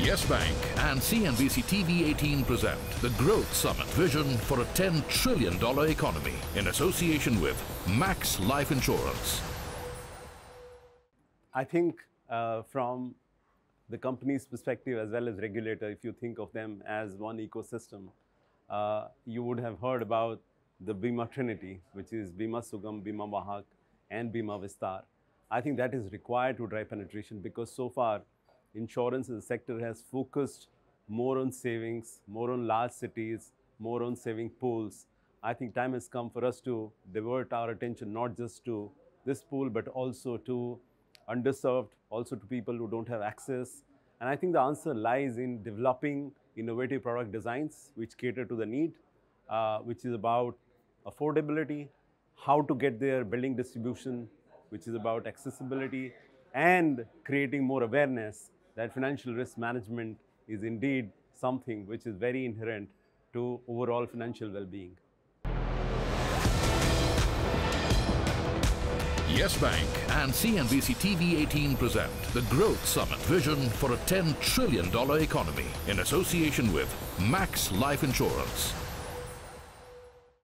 Yes Bank and CNBC TV 18 present the Growth Summit Vision for a $10 trillion economy in association with Max Life Insurance. I think uh, from the company's perspective as well as regulator, if you think of them as one ecosystem, uh, you would have heard about the Bima Trinity, which is Bima Sugam, Bima Vahak, and Bima Vistar. I think that is required to drive penetration because so far insurance as a sector has focused more on savings, more on large cities, more on saving pools. I think time has come for us to divert our attention not just to this pool, but also to underserved, also to people who don't have access. And I think the answer lies in developing innovative product designs which cater to the need, uh, which is about affordability, how to get there, building distribution, which is about accessibility, and creating more awareness that financial risk management is indeed something which is very inherent to overall financial well-being. Yes Bank and CNBC TV 18 present the Growth Summit Vision for a $10 trillion economy in association with Max Life Insurance.